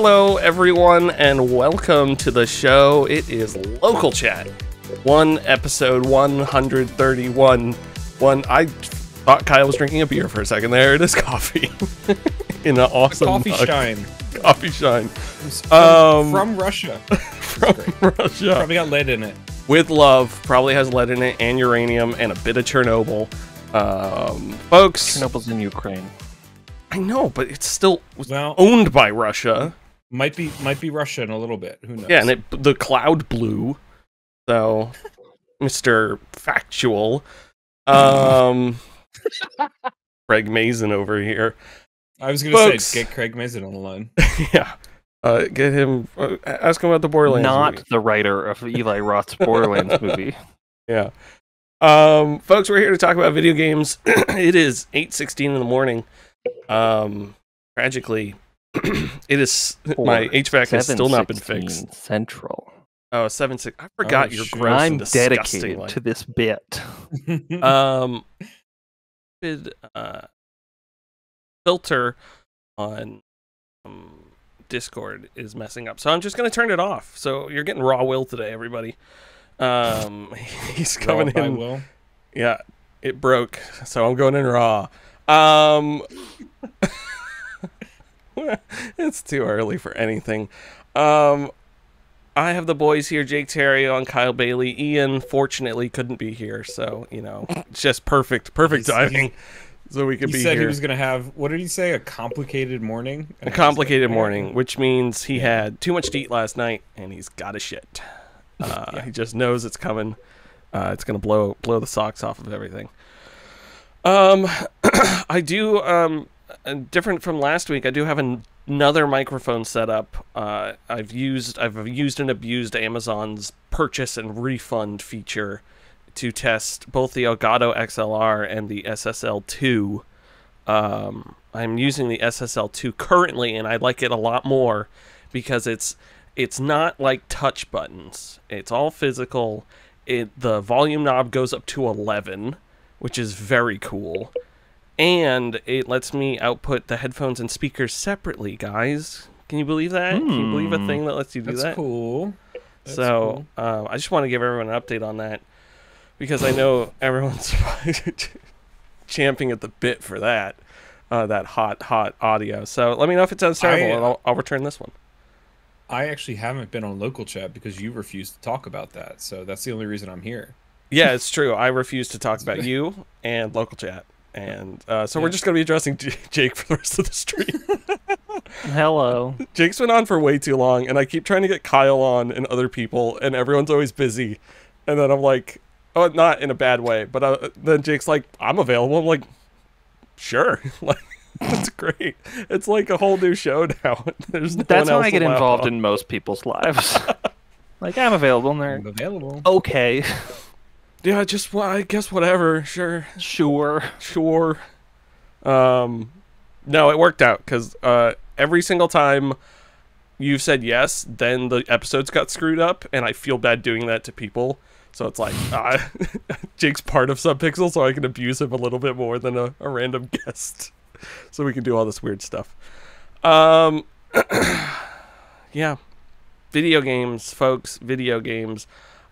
Hello, everyone, and welcome to the show. It is Local Chat, one episode 131. One, I thought Kyle was drinking a beer for a second. There it is, coffee in an awesome Coffee mug. shine Coffee shine from, Um, from Russia. from Russia. Probably got lead in it. with love. Probably has lead in it and uranium and a bit of Chernobyl. Um, folks, Chernobyl's in Ukraine. I know, but it's still Well, owned by Russia. Might be might be Russia in a little bit. Who knows? Yeah, and it, the cloud blew. So, Mr. Factual. Um, Craig Mazin over here. I was gonna Folks. say get Craig Mazin on the line. yeah. Uh, get him, uh, ask him about the Borderlands. Not movie. the writer of Eli Roth's Borderlands movie. Yeah. Um, folks, we're here to talk about video games. it is 8.16 in the morning. Um, tragically, it is, my Or HVAC has still not been fixed. Central. Oh, 7 6. I forgot Oh, you're gross I'm and dedicated like- to this bit. um did uh filter on um, discord is messing up so i'm just going to turn it off so you're getting raw will today everybody um he's coming by in Will. yeah it broke so i'm going in raw um it's too early for anything um I have the boys here, Jake Theriault Kyle Bailey. Ian fortunately couldn't be here, so you know, it's just perfect, perfect timing. So we could He be said here. he was gonna have what did he say? A complicated morning. a And complicated like, morning, which means he had too much to eat last night and he's got a shit. Uh, Yeah. He just knows it's coming. Uh, it's gonna blow blow the socks off of everything. Um, I do um, different from last week. I do have an, another microphone set up. Uh, I've used I've used and abused Amazon's purchase and refund feature to test both the Elgato XLR and the SSL2. Um, I'm using the SSL2 currently, and I like it a lot more because it's it's not like touch buttons. It's all physical. It the volume knob goes up to 11, which is very cool, and it lets me output the headphones and speakers separately. Guys, can you believe that? Can you believe a Hmm. thing that lets you do That's that? cool. That's so uh, I just want to give everyone an update on that because I know everyone's champing at the bit for that, uh, that hot, hot audio. So let me know if it sounds terrible, I- and I'll, I'll return this one. I actually haven't been on local chat because you refused to talk about that. So that's the only reason I'm here. Yeah, it's true. I refuse to talk about you and local chat, and uh, so we're just going to be addressing J- Jake for the rest of the stream. Hello. Jake's been on for way too long, and I keep trying to get Kyle on and other people, and everyone's always busy. And then I'm like, oh, not in a bad way, but uh, then Jake's like, I'm available. I'm like, sure, like that's great. It's like a whole new show now. There's no That's one how else I get involved on. in most people's lives. like I'm available and they're I'm available. okay. Yeah, just well, I guess whatever. Sure, Sure. sure. Um, no, it worked out because uh, every single time you've said yes, then the episodes got screwed up, and I feel bad doing that to people. So it's like uh, Jake's part of Subpixel, so I can abuse him a little bit more than a, a random guest. So we can do all this weird stuff. Um, yeah, video games, folks. Video games.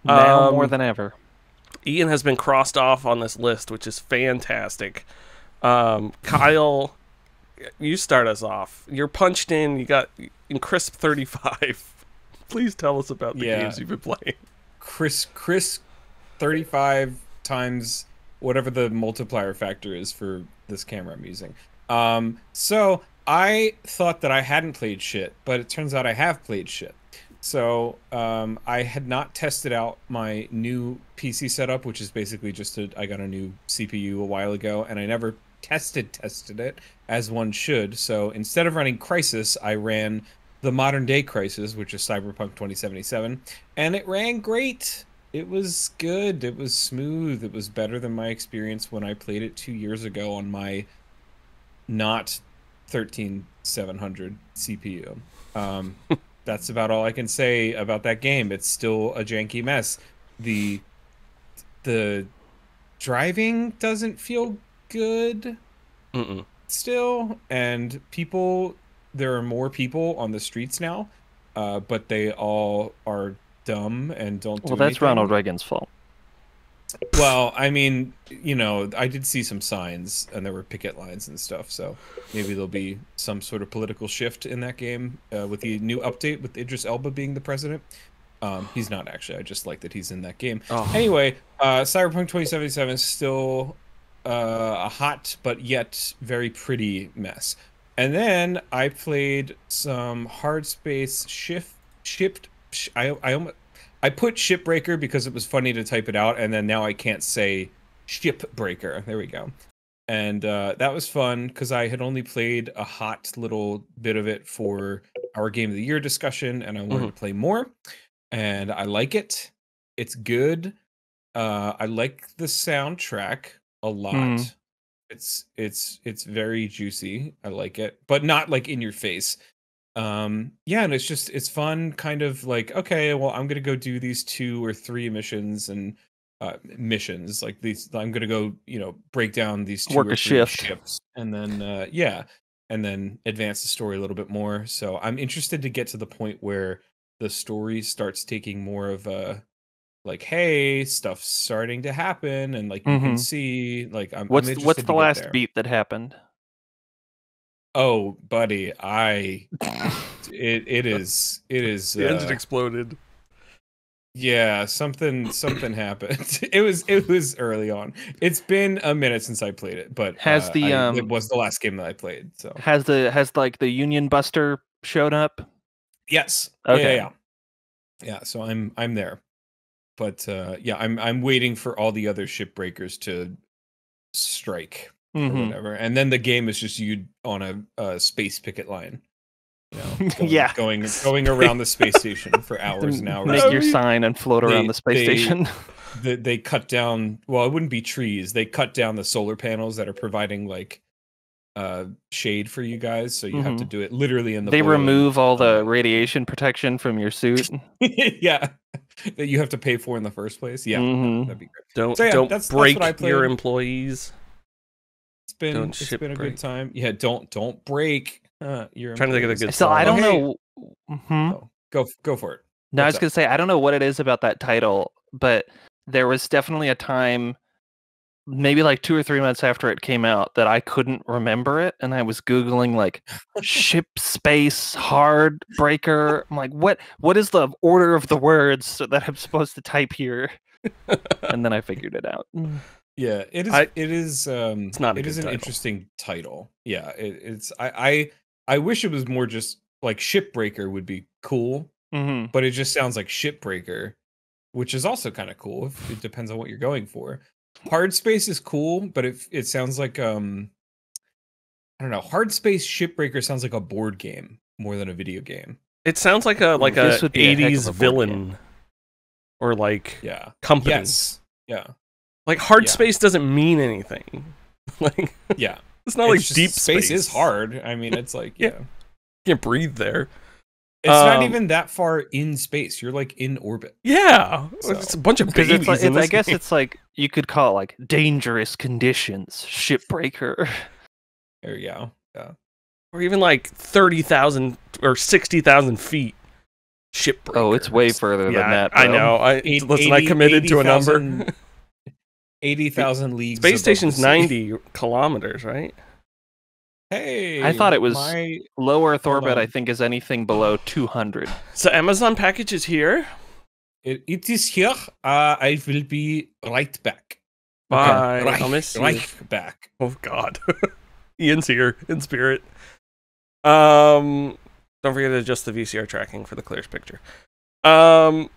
Now Um, more than ever. Ian has been crossed off on this list, which is fantastic. Um, Kyle, you start us off. You're punched in. You got in crisp 35. Please tell us about the Yeah. games you've been playing. Chris Chris 35 times whatever the multiplier factor is for this camera I'm using. Um so I thought that I hadn't played shit, but it turns out I have played shit. So um, I had not tested out my new PC setup, which is basically just a, I got a new CPU a while ago, and I never tested tested it as one should. So instead of running Crysis, I ran the modern day Crysis, which is Cyberpunk 2077, and it ran great. It was good. It was smooth. It was better than my experience when I played it two years ago on my not 13700 CPU. Um, that's about all I can say about that game. It's still a janky mess. The the driving doesn't feel good Mm-mm. still, and people there are more people on the streets now, uh, but they all are dumb and don't. Do Well, that's anything. Ronald Reagan's fault. Well, I mean, you know, I did see some signs and there were picket lines and stuff, so maybe there'll be some sort of political shift in that game uh, with the new update with Idris Elba being the president. Um, he's not actually. I just like that he's in that game. Oh. Anyway, uh, Cyberpunk 2077 is still uh, a hot but yet very pretty mess. And then I played some Hard Space Shift Shipped. Sh- I I almost I put Shipbreaker because it was funny to type it out, and then now I can't say Shipbreaker. There we go. And uh, that was fun because I had only played a hot little bit of it for our Game of the Year discussion, and I wanted to play more. And I like it. It's good. Uh, I like the soundtrack a lot. Hmm. It's it's it's very juicy. I like it, but not like in your face um yeah and it's just it's fun kind of like okay well i'm gonna go do these two or three missions and uh missions like these i'm gonna go you know break down these two Work or a three shift. ships and then uh yeah and then advance the story a little bit more so i'm interested to get to the point where the story starts taking more of a like hey stuff's starting to happen and like you can Mhm. see like i'm I'm What's what's the last there. beat that happened? Oh buddy i it it is it is The engine uh, exploded. Yeah, something something happened. It was it was early on. It's been a minute since I played it, but Has uh, the, I- um, it was the last game that I played. So Has the has like the Union Buster showed up? yes, Okay. yeah, yeah. Yeah, so I'm I'm there, but uh, yeah, I'm I'm waiting for all the other shipbreakers to strike or Mhm. whatever, and then the game is just you on a, a space picket line. You know, going, Yeah. going going around the space station for hours and hours. Make I your mean, sign and float around the space they- station. they, they cut down well it wouldn't be trees they cut down the solar panels that are providing like uh shade for you guys so you have to Mhm. do it literally in the They boiling- remove all the um, radiation protection from your suit. yeah that you have to pay for in the first place yeah Mhm. that'd be great Don't So, yeah, don't that's- that's break what I your employees. It's been Don't it's ship been a break. good time yeah don't don't break uh your Trying to think of a employees. good So I don't Hey. know. Mhm. Oh, go go for it No, I was up? gonna say I don't know what it is about that title, but there was definitely a time, maybe like two or three months after it came out, that I couldn't remember it, and I was googling like ship space hard breaker. I'm like, what? What is the order of the words that I'm supposed to type here? and then I figured it out. Yeah, it is. I- it is. Um, It's not a It an title. interesting title. Yeah, it, it's. I, I. I wish it was more just like shipbreaker would be cool, hmm but it just sounds like shipbreaker, which is also kind of cool. If, it depends on what you're going for. Hard space is cool, but it it sounds like um. I don't know. Hard space shipbreaker sounds like a board game more than a video game. It sounds like a like This a would be a heck of '80s a board villain, or like Yeah. company. Yes. Yeah. Like hard Yeah. space doesn't mean anything. like Yeah. it's not like just- deep space. space. is hard. I mean, it's like Yeah. yeah. You can't breathe there. It's not Um, even that far in space. You're like in orbit. Yeah, So- it's a bunch of babies. it's like, in it's, I guess game. it's like you could call it like dangerous conditions shipbreaker. There you go. Yeah. or even like thirty thousand or sixty thousand feet. Shipbreaker. Oh, it's way further yeah, than that. I know. I Eight- listen. I 80 committed to a number. 80,000 80,000 leagues. Space above the station's ninety kilometers, right? Hey. I thought it was- My, Low Earth orbit, I think, is anything below 200. So Amazon package is here. it, it is here. Uh, I will be right back. Bye. Right, I'll miss you. right back. Oh God, Ian's here in spirit. Um, don't forget to adjust the VCR tracking for the clearest picture. Um,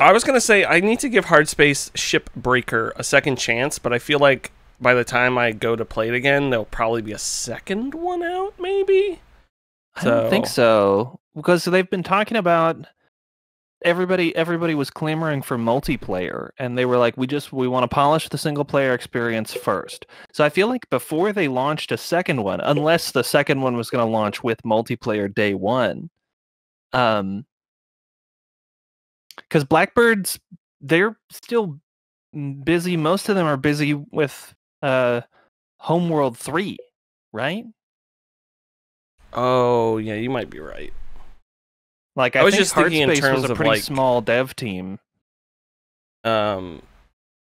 I was gonna say I need to give Hardspace Shipbreaker a second chance, but I feel like by the time I go to play it again, there'll probably be a second one out, maybe. I don't think so because they've been talking about everybody. Everybody was clamoring for multiplayer, and they were like, "We just we want to polish the single player experience first. So I feel like before they launched a second one, unless the second one was going to launch with multiplayer day one, um, because Blackbirds they're still busy. Most of them are busy with uh, Homeworld three, right? Oh yeah, you might be right. Like I, I was just thinking in terms was a of, like- small dev team. Um,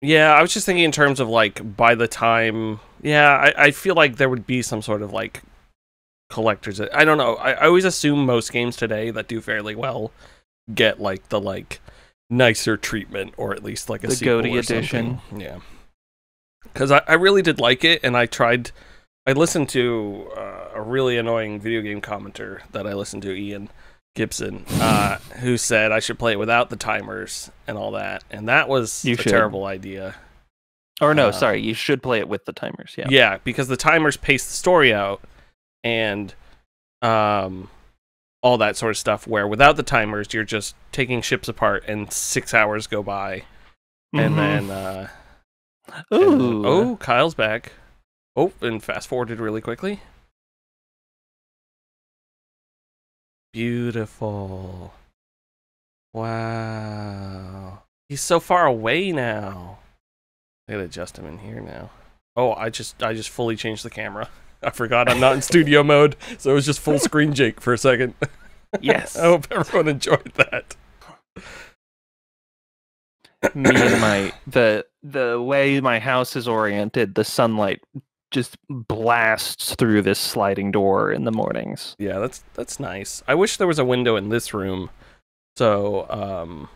yeah, I was just thinking in terms of like by the time. Yeah, I, I feel like there would be some sort of like collectors. I don't know. I, I always assume most games today that do fairly well get like the like nicer treatment or at least like a The sequel or something. edition. Yeah, because I, I really did like it, and I tried. I listened to uh, a really annoying video game commenter that I listened to, Ian Gibson, uh, who said I should play it without the timers and all that, and that was You a should. terrible idea. Or no, Uh, sorry, you should play it with the timers. Yeah. Yeah. because the timers pace the story out, and um, all that sort of stuff. Where without the timers, you're just taking ships apart, and six hours go by, and Mhm. then uh, and Ooh. then- oh, Kyle's back. Oh, and fast forwarded really quickly. Beautiful. Wow. He's so far away now. I gotta adjust him in here now. Oh, I just I just fully changed the camera. I forgot I'm not in studio mode, so it was just full screen Jake for a second. Yes. I hope everyone enjoyed that. me and my the the way my house is oriented, the sunlight just blasts through this sliding door in the mornings. Yeah, that's that's nice. I wish there was a window in this room, so um,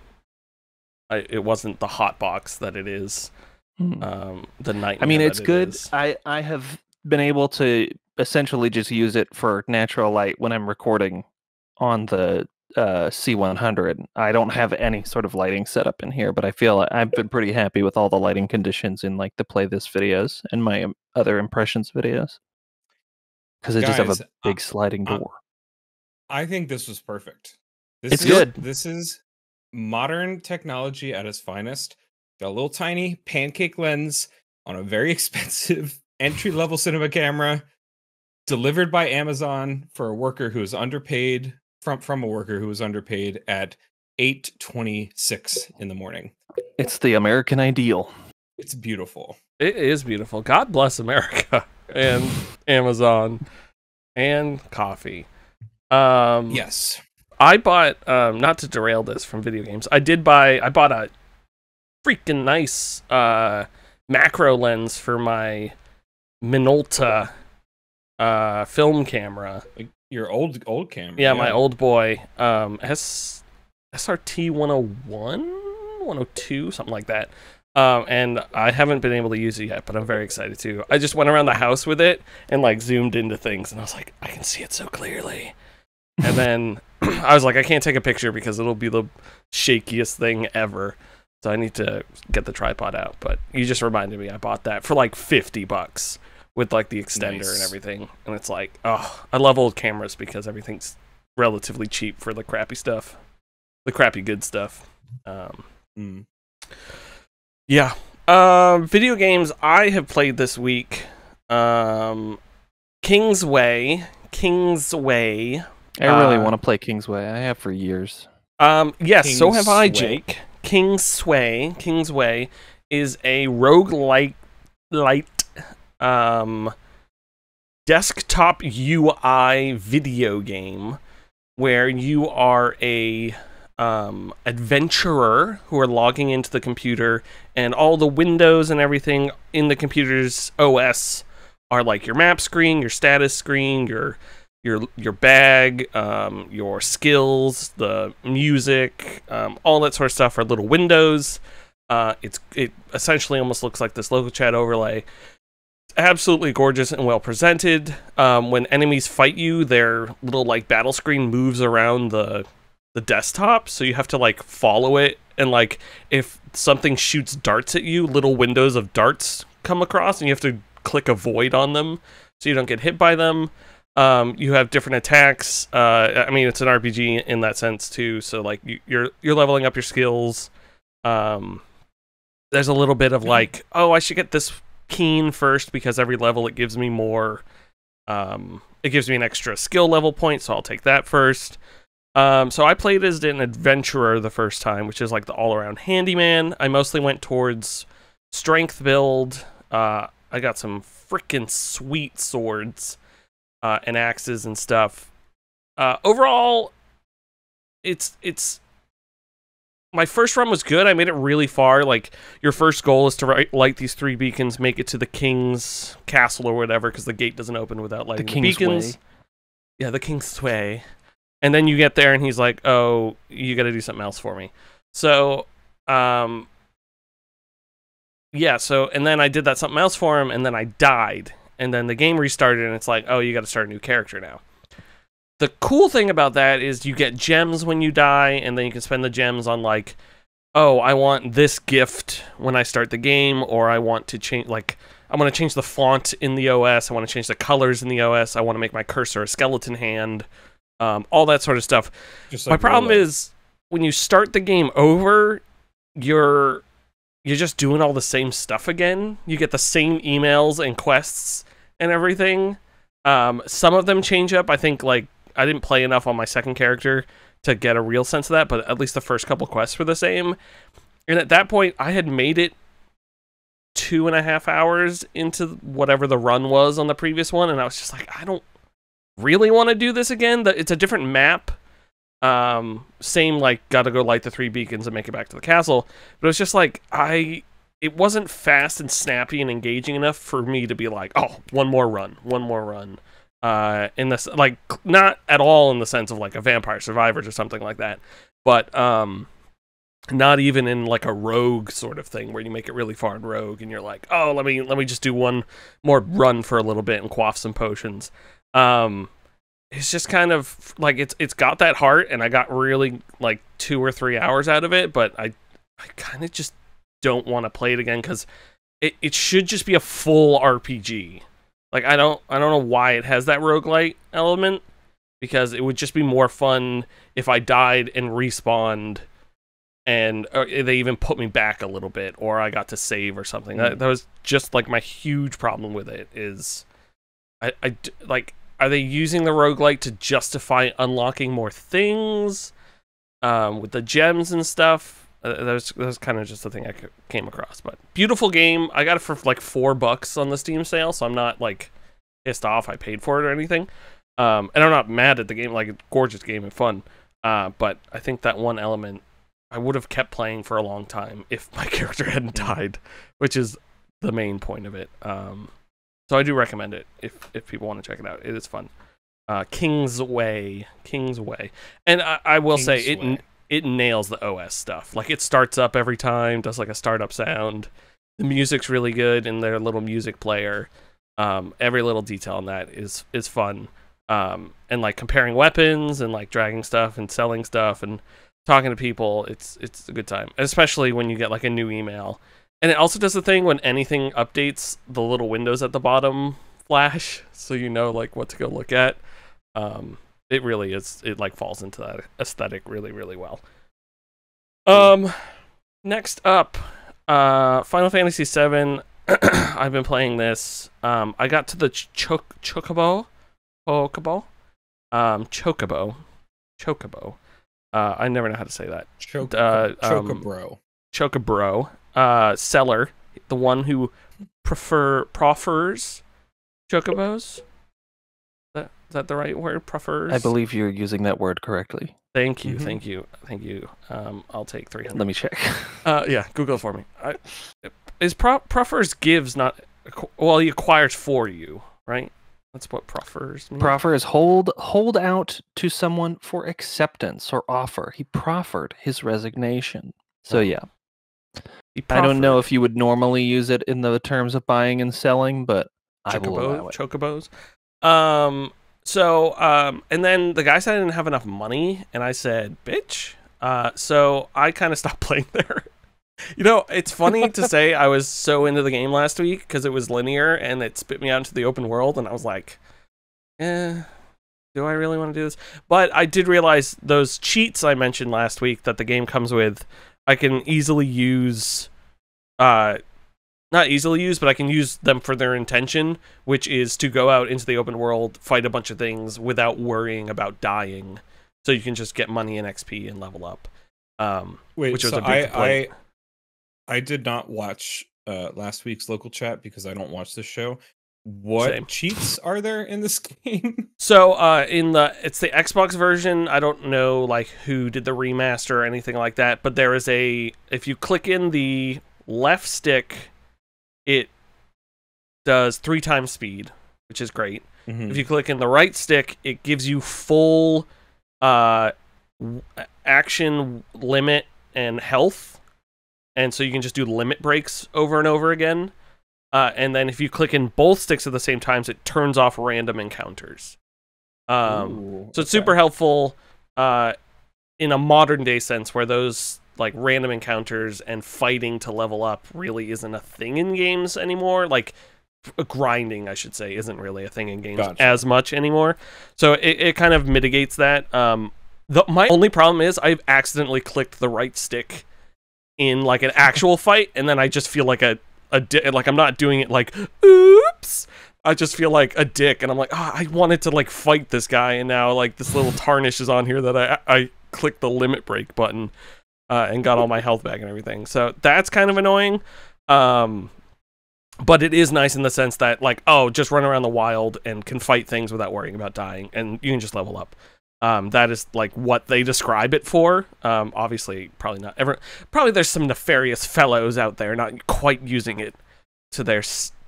I it wasn't the hot box that it is. Hmm. Um, the night. I mean, it's good. I I have been able to essentially just use it for natural light when I'm recording on the uh, C100. I don't have any sort of lighting setup in here, but I feel like I've been pretty happy with all the lighting conditions in like the play this videos and my um, other impressions videos because they just have a big sliding door. I think this was perfect. This It's is, good. This is modern technology at its finest. Got a little tiny pancake lens on a very expensive entry level cinema camera, delivered by Amazon for a worker who is underpaid from from a worker who was underpaid at 8:26 in the morning. It's the American ideal. It's beautiful. It is beautiful. God bless America and Amazon and coffee. Um, Yes. I bought um not to derail this from video games. I did buy I bought a freaking nice uh macro lens for my Minolta uh film camera. Like your old old camera. Yeah, my old boy um S SRT 101 102 something like that. Um, and I haven't been able to use it yet, but I'm very excited to. I just went around the house with it and like zoomed into things, and I was like, I can see it so clearly. And then I was like, I can't take a picture because it'll be the shakiest thing ever. So I need to get the tripod out. But you just reminded me, I bought that for like 50 bucks with like the extender and everything. And it's like, oh, I love old cameras because everything's relatively cheap for the crappy stuff, the crappy good stuff. Um, Mm. yeah. Um, video games I have played this week. Um, Kingsway. Kingsway. I really Uh, want to play Kingsway. I have for years. Um, yes, so have I, Kingsway. Jake. Kingsway. Kingsway is a roguelike light um desktop UI video game where you are a um adventurer who are logging into the computer and all the windows and everything in the computer's OS are like your map screen, your status screen, your your your bag, um, your skills, the music, um, all that sort of stuff are little windows. Uh, it's it essentially almost looks like this local chat overlay. Absolutely gorgeous and well presented. Um, when enemies fight you, their little like battle screen moves around the the desktop, so you have to like follow it. And like if something shoots darts at you, little windows of darts come across, and you have to click avoid on them so you don't get hit by them. Um, you have different attacks. Uh, I mean, it's an RPG in that sense too. So like you, you're you're leveling up your skills. Um, there's a little bit of like, oh, I should get this keen first because every level it gives me more. Um, it gives me an extra skill level point, so I'll take that first. Um, so I played as an adventurer the first time, which is like the all-around handyman. I mostly went towards strength build. Uh, I got some freaking sweet swords. uh, and axes and stuff. Uh, overall, it's it's my first run was good. I made it really far. Like your first goal is to light these three beacons, make it to the king's castle or whatever, because the gate doesn't open without lighting the, King's beacons. Way. Yeah, the king's way. And then you get there, and he's like, "Oh, you got to do something else for me." So, um, yeah. So, and then I did that something else for him, and then I died, and then the game restarted, and it's like, "Oh, you got to start a new character now." The cool thing about that is you get gems when you die, and then you can spend the gems on like, oh, I want this gift when I start the game, or I want to change like I want to change the font in the OS, I want to change the colors in the OS, I want to make my cursor a skeleton hand, um, all that sort of stuff. Just My problem is when you start the game over, you're you're just doing all the same stuff again. You get the same emails and quests and everything. Um, some of them change up. I think like I didn't play enough on my second character to get a real sense of that, but at least the first couple quests were the same. And at that point, I had made it two and a half hours into whatever the run was on the previous one, and I was just like, I don't really want to do this again. It's a different map. Um, same like gotta go light the three beacons and make it back to the castle. But it was just like I it wasn't fast and snappy and engaging enough for me to be like, oh, one more run, one more run. Uh, in this, like, not at all in the sense of like a Vampire Survivors or something like that, but um, not even in like a rogue sort of thing where you make it really far in rogue and you're like, oh, let me let me just do one more run for a little bit and quaff some potions. Um, it's just kind of like it's it's got that heart, and I got really like two or three hours out of it, but I I kind of just don't want to play it again because it, it should just be a full RPG. Like I don't I don't know why it has that roguelite element because it would just be more fun if I died and respawned and uh, they even put me back a little bit or I got to save or something. That, that was just like my huge problem with it is I, I like are they using the roguelite to justify unlocking more things um, with the gems and stuff? Uh, that was, that was kind of just the thing I came across. But beautiful game. I got it for like four bucks on the Steam sale, so I'm not like pissed off. I paid for it or anything. Um, and I'm not mad at the game. Like, a gorgeous game and fun. Uh, but I think that one element I would have kept playing for a long time if my character hadn't died, which is the main point of it. Um, so I do recommend it if if people want to check it out. It is fun. Uh, King's Way, King's Way, and I, I will say it Kingsway. It nails the OS stuff. Like it starts up every time, does like a startup sound. The music's really good in their little music player. Um, every little detail in that is is fun. Um, and like comparing weapons and like dragging stuff and selling stuff and talking to people, it's it's a good time. Especially when you get like a new email. And it also does the thing when anything updates, the little windows at the bottom flash, so you know like what to go look at. Um, it really is. It like falls into that aesthetic really, really well. Um, next up, uh, Final Fantasy VII. I've been playing this. Um, I got to the ch- choc chocobo, chocobo, um, chocobo, chocobo. Uh, I never know how to say that. Choke, uh, um, Chocobro. Chocobro, uh, seller, the one who prefer proffers chocobos. That is that the right word? Prefers. I believe you're using that word correctly. Thank you, Mhm. thank you, thank you. Um, I'll take three hundred. Let me check. Uh, yeah, Google for me. I, is pro- prefers gives not? Well, he acquires for you, right? That's what prefers. mean. Proffer is hold hold out to someone for acceptance or offer. He proffered his resignation. So Oh. yeah, I don't know if you would normally use it in the terms of buying and selling, but I will allow it. chocobos. Um. So, um, and then the guy said I didn't have enough money, and I said, "Bitch." Uh, so I kind of stopped playing there. You know, it's funny to say I was so into the game last week because it was linear and it spit me out into the open world, and I was like, "Eh, do I really want to do this?" But I did realize those cheats I mentioned last week that the game comes with, I can easily use. Uh, not easily used, but I can use them for their intention, which is to go out into the open world, fight a bunch of things without worrying about dying. So you can just get money and XP and level up. Um, Wait, which was so a big I. I I did not watch uh, last week's local chat because I don't watch this show. what Same. cheats are there in this game? So uh, in the it's the Xbox version. I don't know like who did the remaster or anything like that, but there is a if you click in the left stick, it does three times speed, which is great. Mhm. If you click in the right stick, it gives you full uh, action limit and health, and so you can just do limit breaks over and over again. Uh, and then if you click in both sticks at the same times, it turns off random encounters. Um, Ooh, so it's okay. super helpful uh, in a modern day sense where those like random encounters and fighting to level up really isn't a thing in games anymore. Like grinding, I should say, isn't really a thing in games Gotcha. as much anymore. So it, it kind of mitigates that. Um, the, my only problem is I've accidentally clicked the right stick in like an actual fight, and then I just feel like a a di- like I'm not doing it like oops. I just feel like a dick, and I'm like, ah, I wanted to like fight this guy, and now like this little tarnish is on here that I I clicked the limit break button, uh, and got all my health back and everything. So that's kind of annoying. Um, but it is nice in the sense that like oh just run around the wild and can fight things without worrying about dying and you can just level up um, that is like what they describe it for um, obviously probably not ever probably there's some nefarious fellows out there not quite using it to their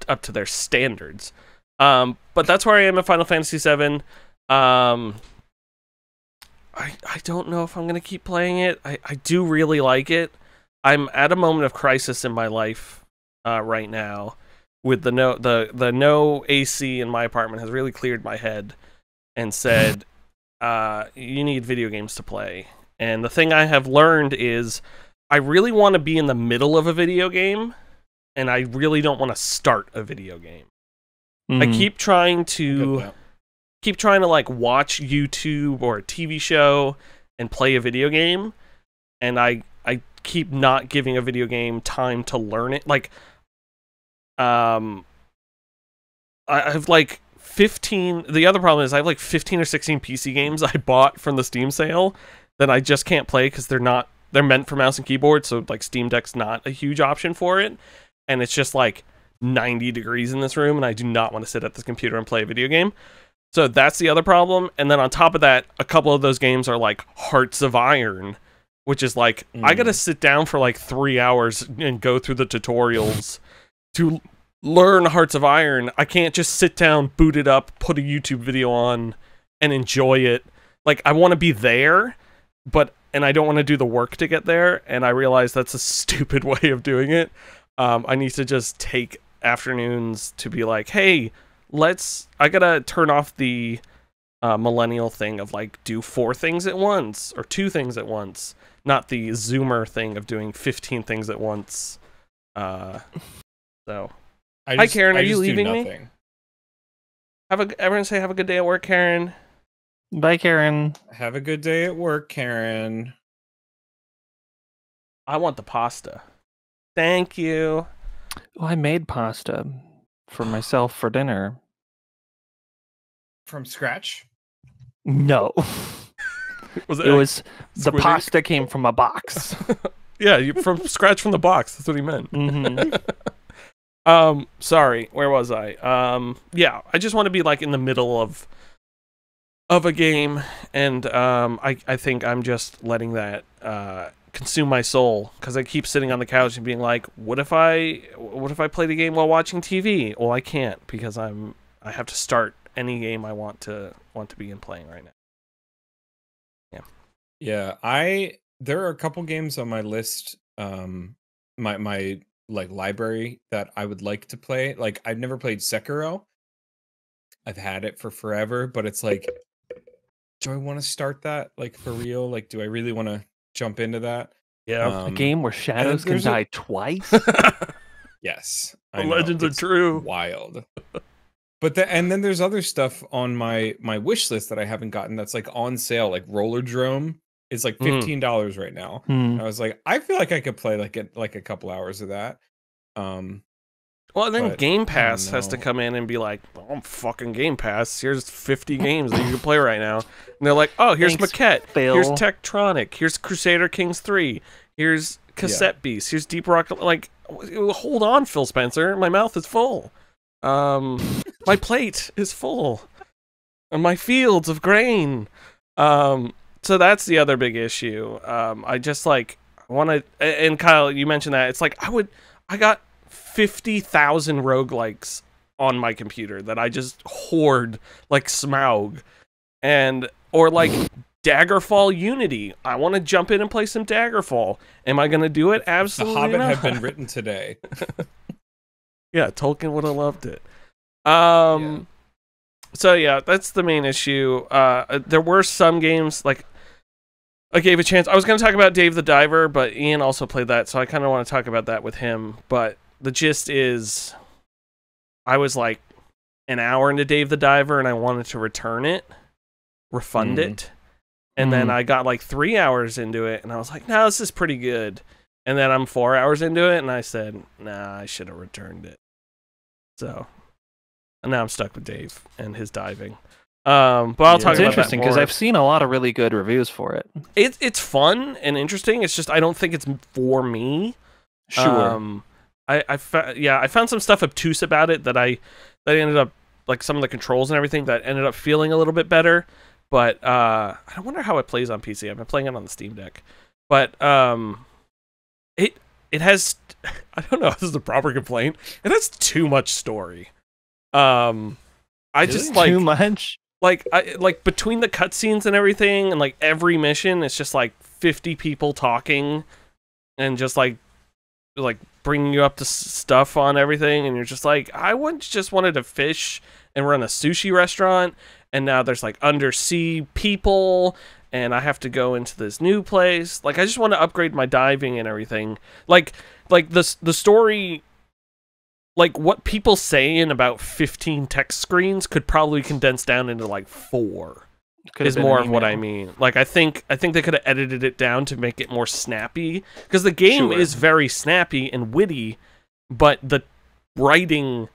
up to their standards um, but that's where i am in final fantasy 7 um, I I don't know if I'm gonna keep playing it. I I do really like it. I'm at a moment of crisis in my life uh, right now. With the no the the no AC in my apartment has really cleared my head and said, uh, you need video games to play. And the thing I have learned is I really want to be in the middle of a video game, and I really don't want to start a video game. I Mhm. keep trying to. Keep trying to like watch YouTube or a TV show and play a video game, and I I keep not giving a video game time to learn it. Like, um, I I have like fifteen. The other problem is I have like fifteen or sixteen PC games I bought from the Steam sale that I just can't play because they're not they're meant for mouse and keyboard. So like Steam Deck's not a huge option for it, and it's just like 90 degrees in this room and I do not want to sit at this computer and play a video game. So that's the other problem. And then on top of that, a couple of those games are like Hearts of Iron, which is like I got to Mm. sit down for like 3 hours and go through the tutorials to learn Hearts of Iron. I can't just sit down, boot it up, put a YouTube video on and enjoy it. Like I want to be there, but and I don't want to do the work to get there and I realize that's a stupid way of doing it. Um, I need to just take afternoons to be like, hey, let's. I gotta turn off the uh, millennial thing of like do four things at once or two things at once, not the Zoomer thing of doing fifteen things at once. Uh, so I Hi, Karen, I are you leaving me? have a everyone say have a good day at work, Karen. Bye, Karen. Have a good day at work, Karen. I want the pasta. Thank you. Oh, I made pasta for myself for dinner. From scratch. No, Was it was the squiddy? pasta came from a box. yeah, you, from scratch from the box. That's what he meant. hmm Um, sorry, where was I? Um, yeah, I just want to be like in the middle of of a game, and um, I I think I'm just letting that uh consume my soul because I keep sitting on the couch and being like, what if I what if I play the game while watching TV? Well, I can't because I'm I have to start any game I want to want to be in playing right now. Yeah, yeah, I there are a couple games on my list, um, my my like library that I would like to play. Like I've never played Sekiro. I've had it for forever, but it's like, do I want to start that like for real? Like, do I really want to jump into that? Yeah. a Um, game where shadows can there's a- die twice. Yes, the I know, legends are true. Wild. But the, and then there's other stuff on my my wish list that I haven't gotten that's like on sale, like Rollerdrome. It's like Mm. fifteen dollars right now. Hmm. I was like, I feel like I could play like a, like a couple hours of that. Um, Well, then But, Game I don't Pass has to come in and be like, well, I'm fucking Game Pass. Here's 50 games that you can play right now. And they're like, oh, here's Thanks, Maquette. Phil. Here's Techtonica. Here's Crusader Kings 3. Here's Cassette Beast. Here's Deep Rock. Like, hold on, Phil Spencer. My mouth is full. Um, My plate is full. And my fields of grain. Um, so that's the other big issue. Um, I just like want to. And Kyle, you mentioned that it's like I would. I got fifty thousand roguelikes on my computer that I just hoard like Smaug, and or like Daggerfall Unity. I want to jump in and play some Daggerfall. Am I going to do it? Absolutely. The Hobbit not. have been written today. Yeah, Tolkien would have loved it. Um, so yeah, that's the main issue. Uh, there were some games like I gave a chance. I was going to talk about Dave the Diver, but Ian also played that, so I kind of want to talk about that with him. But the gist is, I was like an hour into Dave the Diver, and I wanted to return it, refund Mhm. it, and then Mhm. I got like three hours into it, and I was like, "No, this is pretty good." And then I'm four hours into it, and I said, "Nah, I should have returned it." So, and now I'm stuck with Dave and his diving. Um, but I'll Yeah. talk It's about interesting because I've seen a lot of really good reviews for it. it, it's fun and interesting. It's just I don't think it's for me. Sure. Um, I I yeah I found some stuff obtuse about it that I that ended up like some of the controls and everything that ended up feeling a little bit better. But uh, I wonder how it plays on PC. I've been playing it on the Steam Deck, but um, it it has I don't know if this is a proper complaint. It has too much story. Um, I just like Too much. like I like between the cutscenes and everything and like every mission it's just like 50 people talking and just like like bringing you up to stuff on everything, and you're just like, I would just wanted to fish and run a sushi restaurant, and now there's like undersea people, and I have to go into this new place. Like I just want to upgrade my diving and everything. Like like the the story like what people say in about 15 text screens could probably condense down into like 4 could is more of what I mean. Like I think I think they could have edited it down to make it more snappy because the game sure. is very snappy and witty, but the writing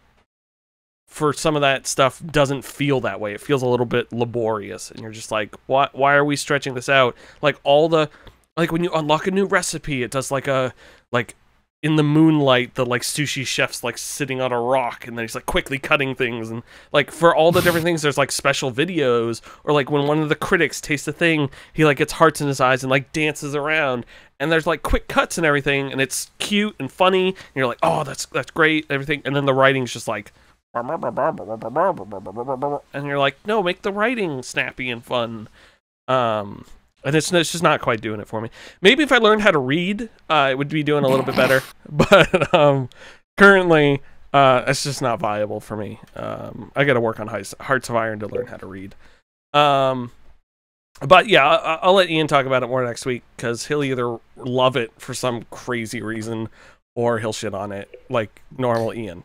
for some of that stuff doesn't feel that way. It feels a little bit laborious and you're just like, "What? why are we stretching this out?" Like all the like when you unlock a new recipe, it does like a like in the moonlight, the like sushi chef's like sitting on a rock, and then he's like quickly cutting things, and like for all the different things, there's like special videos, or like when one of the critics tastes a thing, he like gets hearts in his eyes and like dances around, and there's like quick cuts and everything, and it's cute and funny, and you're like, oh, that's that's great, everything, and then the writing's just like. And you're like, no, make the writing snappy and fun. Um, and it's, it's just not quite doing it for me. Maybe if I learned how to read, uh, it would be doing a little bit better. But um, currently, uh, it's just not viable for me. Um, I got to work on Hearts of Iron to learn how to read. Um, but yeah, I- I'll let Ian talk about it more next week because he'll either love it for some crazy reason or he'll shit on it like normal Ian.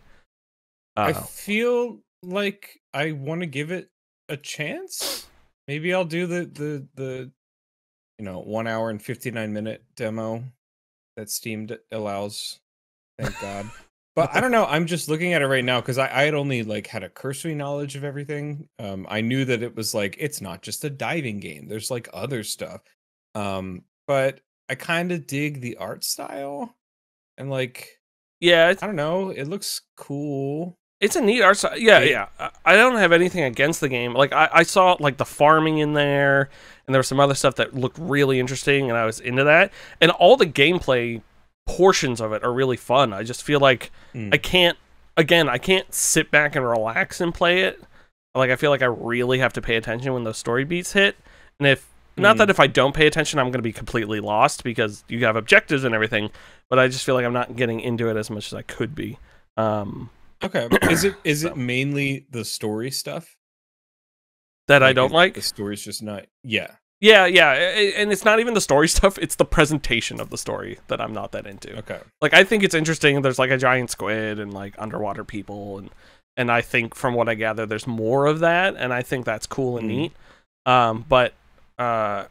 I Uh, feel like I want to give it a chance. Maybe I'll do the the the you know one hour and fifty nine minute demo that Steam d- allows. Thank God. But I don't know. I'm just looking at it right now because I, I had only like had a cursory knowledge of everything. Um, I knew that it was like it's not just a diving game. There's like other stuff. Um, but I kind of dig the art style, and like yeah, I don't know, it looks cool. It's a neat art style. Yeah, yeah. I- don't have anything against the game. Like I, I saw like the farming in there, and there was some other stuff that looked really interesting, and I was into that. And all the gameplay portions of it are really fun. I just feel like Mm. I can't. Again, I can't sit back and relax and play it. Like I feel like I really have to pay attention when those story beats hit. And if not Mm. that if I don't pay attention, I'm going to be completely lost because you have objectives and everything. But I just feel like I'm not getting into it as much as I could be. Um, Okay. Is it is So. it mainly the story stuff? that I don't like. The story's just not. Yeah. Yeah, yeah, and it's not even the story stuff; it's the presentation of the story that I'm not that into. Okay. Like, I think it's interesting. There's like a giant squid and like underwater people, and and I think from what I gather, there's more of that, and I think that's cool and Mhm. neat. Um, but uh,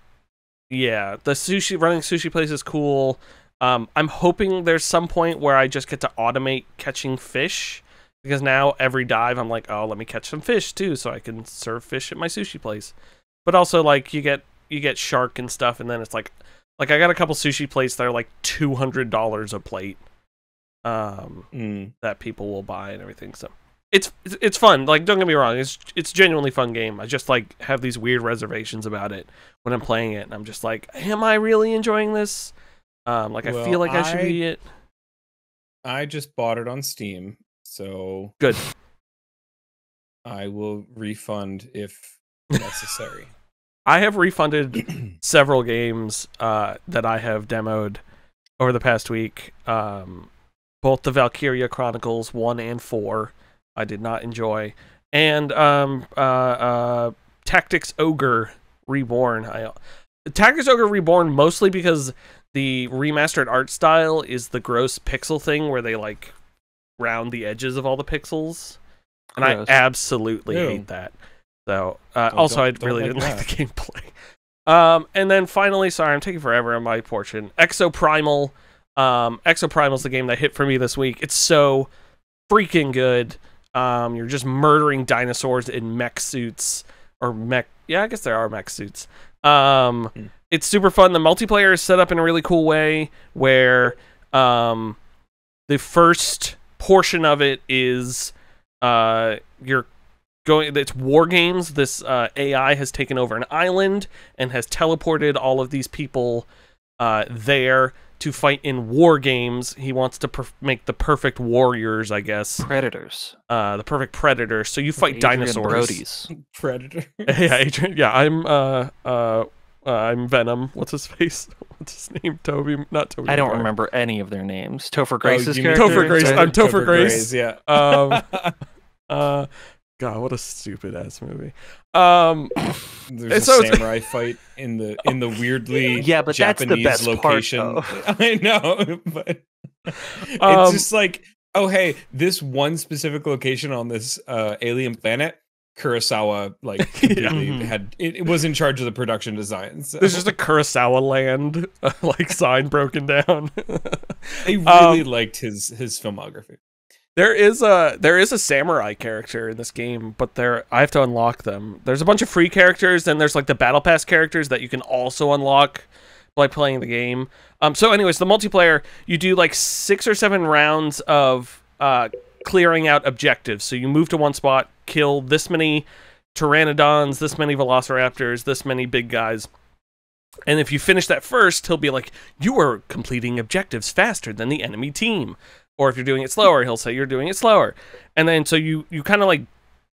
yeah, the sushi running sushi place is cool. Um, I'm hoping there's some point where I just get to automate catching fish because now every dive I'm like, oh, let me catch some fish too, so I can serve fish at my sushi place. But also like you get you get shark and stuff, and then it's like like I got a couple sushi plates that are like two hundred dollars a plate. Um, Mm. that people will buy and everything. So it's it's- fun. Like don't get me wrong, it's it's a genuinely fun game. I just like have these weird reservations about it when I'm playing it, and I'm just like, am I really enjoying this? Um, like I feel like I, should I- be it. I just bought it on Steam, so Good. I will refund if necessary. I have refunded several games uh, that I have demoed over the past week. Um, both the Valkyria Chronicles one and four, I did not enjoy, and um, uh, uh, Tactics Ogre Reborn. I Tactics Ogre Reborn mostly because the remastered art style is the gross pixel thing where they like round the edges of all the pixels, and Gross. I absolutely Ew. hate that. So uh, also, I really like didn't like the gameplay. Um, and then finally, sorry, I'm taking forever on my portion. Exoprimal. Um, Exoprimal is the game that hit for me this week. It's so freaking good. Um, you're just murdering dinosaurs in mech suits or mech. Yeah, I guess there are mech suits. Um, Hmm. it's super fun. The multiplayer is set up in a really cool way where um, the first portion of it is uh, you're going. It's war games. This uh, AI has taken over an island and has teleported all of these people uh, there to fight in war games. He wants to perf- make the perfect warriors, I guess. Predators. Uh, the perfect predator So you fight Adrien dinosaurs. Brody's. Predator. yeah, Adrien. Yeah, I'm. Uh, uh, uh, I'm Venom. What's his face? What's his name? Toby. Not Toby. I don't Maguire. remember any of their names. Topher Grace's Oh, you character. Topher Grace. I'm Topher Grace. Yeah. Um, uh, God, what a stupid ass movie. Um, There's And a so samurai fight in the in the weirdly Yeah, but that's the Japanese best location. though. I know, but it's Um, just like, oh hey, this one specific location on this uh, alien planet, Kurosawa like completely Mhm. had it, it was in charge of the production design. So there's just a Kurosawa land uh, like sign broken down. I really um, liked his his filmography. There is a there is a samurai character in this game, but there I have to unlock them. There's a bunch of free characters, then there's like the battle pass characters that you can also unlock by playing the game. Um so anyways, the multiplayer, you do like 6 or 7 rounds of uh clearing out objectives. So you move to one spot, kill this many pteranodons, this many velociraptors, this many big guys. And if you finish that first, he'll be like, "You are completing objectives faster than the enemy team." or if you're doing it slower he'll say you're doing it slower and then so you you kind of like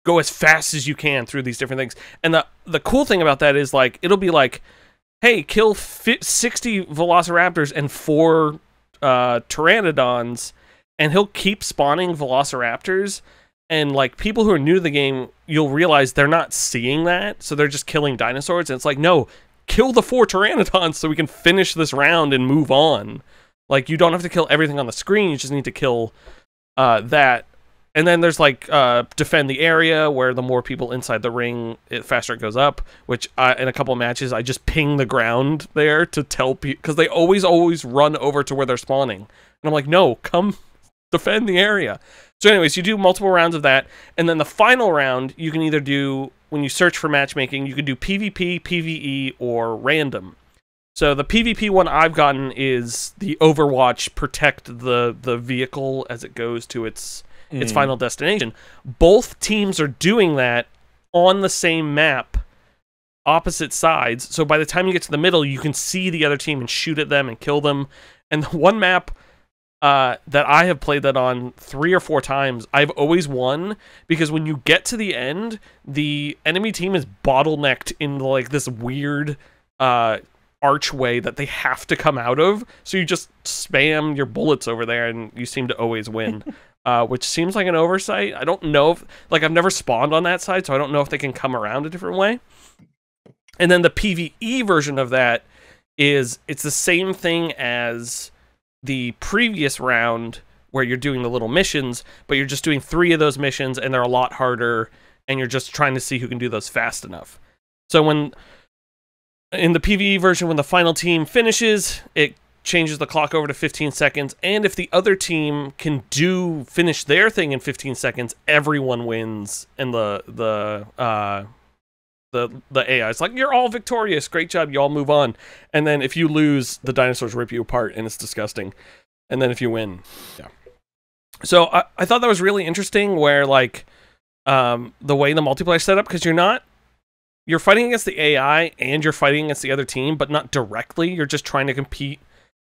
go as fast as you can through these different things and the the cool thing about that is like it'll be like hey kill fi- 60 velociraptors and four uh pteranodons and he'll keep spawning velociraptors and like people who are new to the game you'll realize they're not seeing that so they're just killing dinosaurs and it's like no kill the four pteranodons so we can finish this round and move on like you don't have to kill everything on the screen. You just need to kill uh, that. And then there's like uh, defend the area where the more people inside the ring, it faster it goes up. Which I, in a couple of matches, I just ping the ground there to tell people because they always always run over to where they're spawning, and I'm like, no, come defend the area. So, anyways, you do multiple rounds of that, and then the final round you can either do when you search for matchmaking, you can do PvP, PvE, or random. So the PvP one I've gotten is the Overwatch protect the the vehicle as it goes to its its Mm. final destination. Both teams are doing that on the same map, opposite sides. So by the time you get to the middle, you can see the other team and shoot at them and kill them. And the one map uh, that I have played that on three or four times, I've always won because when you get to the end, the enemy team is bottlenecked in like this weird uh, archway that they have to come out of. So you just spam your bullets over there, and you seem to always win. uh, which seems like an oversight. I don't know if like I've never spawned on that side, so I don't know if they can come around a different way. And then the PVE version of that is it's the same thing as the previous round where you're doing the little missions, but you're just doing three of those missions and they're a lot harder and you're just trying to see who can do those fast enough. So when in the PvE version when the final team finishes, it changes the clock over to 15 seconds and if the other team can do finish their thing in 15 seconds, everyone wins and the the uh the the AI is like you're all victorious, great job, you all move on. And then if you lose, the dinosaurs rip you apart and it's disgusting. And then if you win, yeah. so I, I thought that was really interesting where like um the way the multiplayer set up because you're not you're fighting against the AI and you're fighting against the other team, but not directly. You're just trying to compete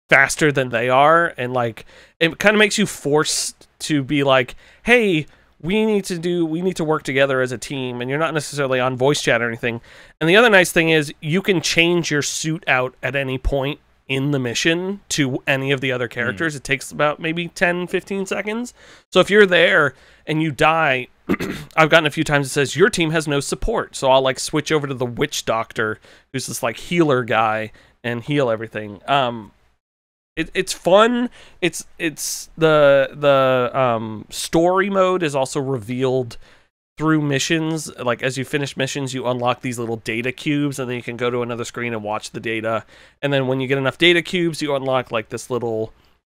faster than they are, and like it kind of makes you forced to be like, hey, we need to do we need to work together as a team and you're not necessarily on voice chat or anything. And the other nice thing is you can change your suit out at any point in the mission to any of the other characters. Mm. it takes about maybe 10 15 seconds. So if you're there and you die i've gotten a few times it says your team has no support. So i'll like switch over to the witch doctor who's this like healer guy and heal everything. Um it, it's fun. It's it's the the um, story mode is also revealed through missions. Like as you finish missions, you unlock these little data cubes, and then you can go to another screen and watch the data. And then when you get enough data cubes, you unlock like this little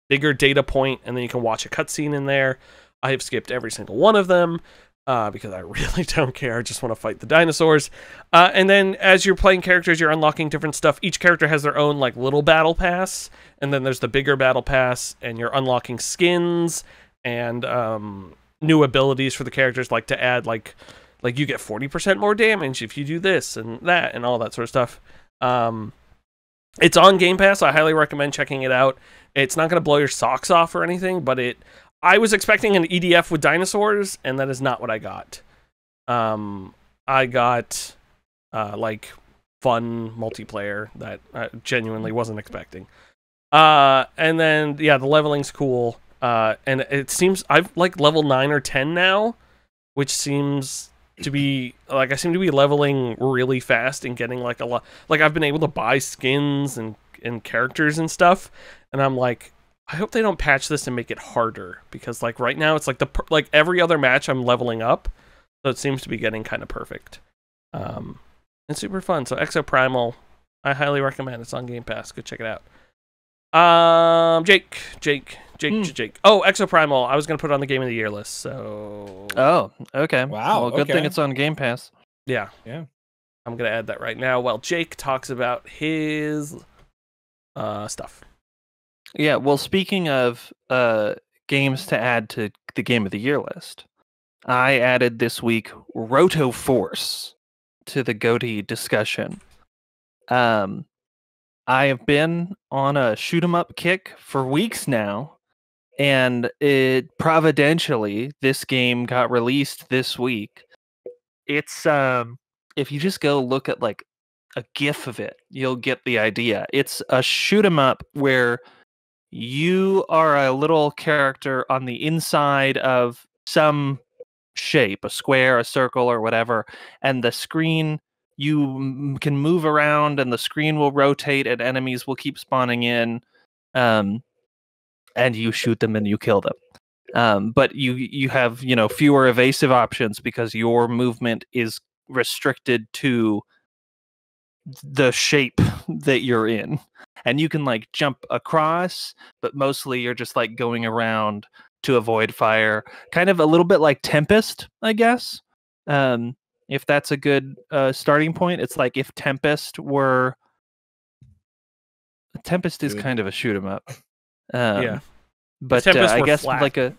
bigger data point, and then you can watch a cutscene in there. I have skipped every single one of them uh, because I really don't care. I just want to fight the dinosaurs. Uh, and then as you're playing characters, you're unlocking different stuff. Each character has their own like little battle pass, and then there's the bigger battle pass, and you're unlocking skins and um, new abilities for the characters, like to add like like you get 40% more damage if you do this and that and all that sort of stuff. Um, it's on Game Pass. I highly recommend checking it out. It's not going to blow your socks off or anything, but it I was expecting an EDF with dinosaurs, and that is not what I got. Um, I got uh, like fun multiplayer that I genuinely wasn't expecting. Uh, and then yeah, the leveling's cool. Uh, and it seems I've like level nine or ten now, which seems to be like I seem to be leveling really fast and getting like a lot. Like I've been able to buy skins and and characters and stuff, and I'm like I hope they don't patch this and make it harder because like right now it's like the like every other match I'm leveling up, so it seems to be getting kind of perfect. Um, and super fun. So Exoprimal, I highly recommend. It's on Game Pass. Go check it out. Um, Jake, Jake, Jake, mm. Jake. Oh, Exoprimal. I was gonna put it on the Game of the Year list. So. Oh, okay. Wow. Well, good okay. thing it's on Game Pass. Yeah. Yeah. I'm gonna add that right now while Jake talks about his uh stuff. Yeah, well, speaking of uh, games to add to the Game of the Year list, I added this week Roto Force to the GOTY discussion. Um, I have been on a shoot 'em up kick for weeks now, and it providentially this game got released this week. It's um, if you just go look at like a GIF of it, you'll get the idea. It's a shoot 'em up where you are a little character on the inside of some shape, a square, a circle, or whatever, and the screen you can move around and the screen will rotate and enemies will keep spawning in um, and you shoot them and you kill them. Um, but you you have you know fewer evasive options because your movement is restricted to the shape that you're in and you can like jump across but mostly you're just like going around to avoid fire kind of a little bit like tempest i guess. Um if that's a good uh starting point it's like if tempest were tempest is kind of a shoot 'em up. Um, yeah. But uh, i guess flat. like a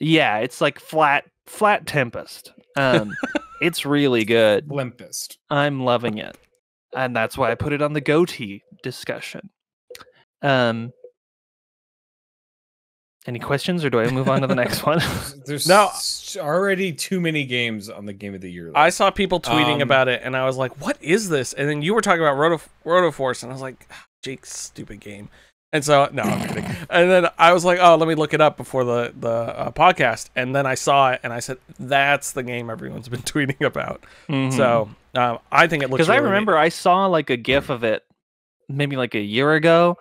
yeah it's like flat flat tempest. Um it's really good. Limpest i'm loving it and that's why I put it on the goatee discussion. Um, any questions, or do I move on to the next one? There's no already too many games on the Game of the Year. List. I saw people tweeting um, about it, and I was like, "What is this?" And then you were talking about Roto Roto Force, and I was like, ah, "Jake's stupid game." And so, no, I'm kidding. and then I was like, "Oh, let me look it up before the the uh, podcast." And then I saw it, and I said, "That's the game everyone's been tweeting about." Mm-hmm. So um, I think it looks because really I remember neat. I saw like a GIF of it maybe like a year ago.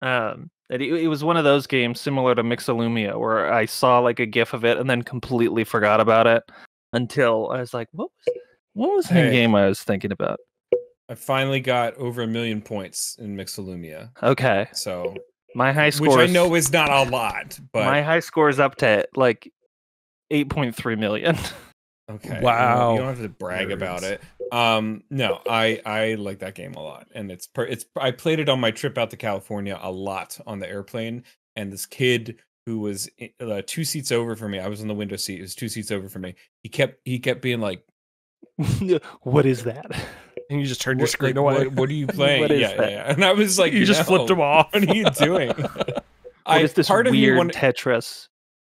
Um, it, it was one of those games similar to Mixolumia where I saw like a GIF of it and then completely forgot about it until I was like, "What was what was hey, the game I was thinking about?" I finally got over a million points in Mixolumia. Okay, so my high score, which I know is not a lot, but my high score is up to like eight point three million. Okay. Wow. You don't have to brag Nerds. about it. Um, no, I I like that game a lot, and it's per, it's I played it on my trip out to California a lot on the airplane, and this kid who was uh, two seats over from me. I was in the window seat. He was two seats over from me. He kept he kept being like, what is that? And you just turned your screen like, away. What, what are you playing?" What is yeah, yeah, yeah. And I was like, you just flipped "No, him off. What are you doing? I is this part of me wanted, Tetris?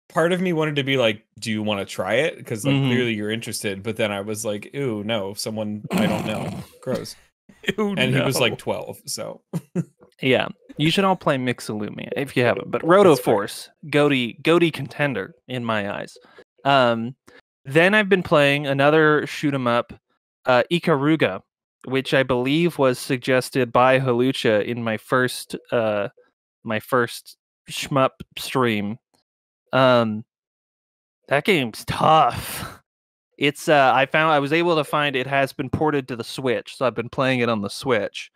part of me wanted to be like, "Do you want to try it?" Because like Mhm. clearly you're interested. But then I was like, ooh, no, someone I don't know, gross." Ew, And he was like 12, so Yeah, you should all play Mixolumia if you haven't. But Roto. Force, goatee, goatee contender in my eyes. Um, then I've been playing another shoot 'em up, uh, Ikaruga, which I believe was suggested by Halucha in my first uh, my first shmup stream. Um, that game's tough. It's uh, I found I was able to find it has been ported to the Switch, so I've been playing it on the Switch.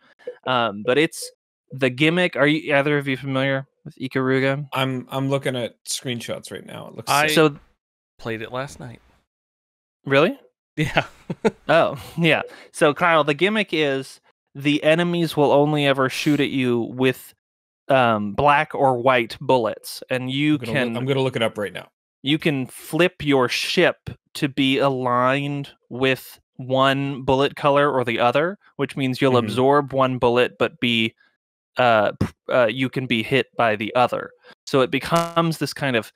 Um, but it's the gimmick. Are you either of you familiar with Ikaruga? I'm I'm looking at screenshots right now. It looks I- sick. So played it last night. Really? Yeah. Oh, yeah. So Kyle, the gimmick is the enemies will only ever shoot at you with um, black or white bullets, and you I'm gonna, can look, I'm gonna look it up right now. you can flip your ship to be aligned with one bullet color or the other, which means you'll Mhm. absorb one bullet but be uh, uh, you can be hit by the other. So it becomes this kind of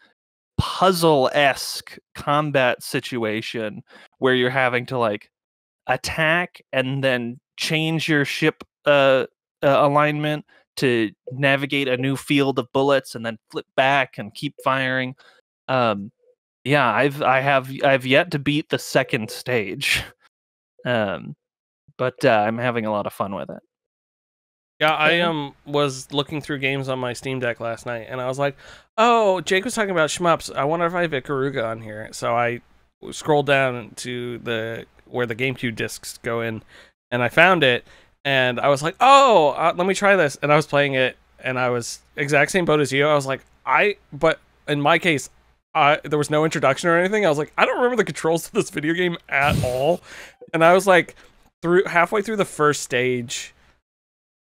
puzzle-esque combat situation where you're having to like attack and then change your ship uh, uh alignment to navigate a new field of bullets and then flip back and keep firing. Um yeah i've i have i've yet to beat the second stage. Um but uh, i'm having a lot of fun with it Yeah, I um was looking through games on my Steam Deck last night, and I was like, "Oh, Jake was talking about shmups. I wonder if I have Ikaruga on here." So I scrolled down to the where the GameCube discs go in, and I found it, and I was like, "Oh, uh, let me try this." And I was playing it, and I was exact same boat as you. I was like, "I," but in my case, I there was no introduction or anything. I was like, "I don't remember the controls to this video game at all," and I was like, through halfway through the first stage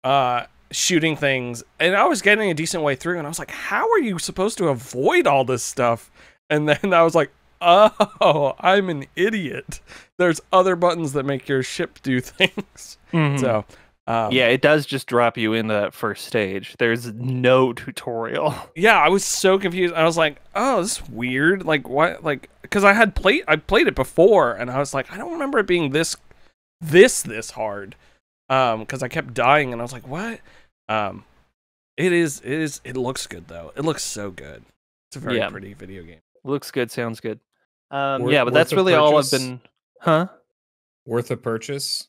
uh shooting things. And I was getting a decent way through and I was like how are you supposed to avoid all this stuff? And then I was like oh I'm an idiot. There's other buttons that make your ship do things. So um, yeah it does just drop you into that first stage. There's no tutorial. Yeah I was so confused. I was like oh this is weird. Like what like because I had played I played it before and I was like I don't remember it being this this this hard um because I kept dying and I was like what? Um it is it is it looks good though. It looks so good. It's a very Yeah. pretty video game. Looks good sounds good. Um Worth- yeah but that's the really all i've been huh? Worth a purchase?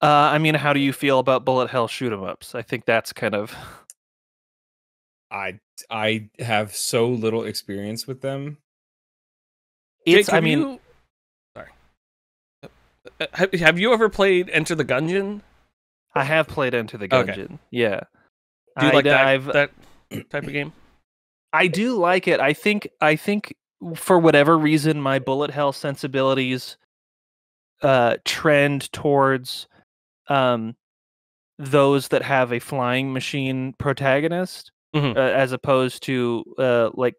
uh i mean how do you feel about bullet hell shoot 'em ups? I think that's kind of I I have so little experience with them. Jake, it's i mean you... sorry. Uh, have, have you ever played enter the gungeon I have played Enter the Okay. Gungeon. Yeah. do you I, like that, I've, that type of game I do like it. I think I think for whatever reason my bullet hell sensibilities uh trend towards um those that have a flying machine protagonist Mhm. uh, as opposed to uh like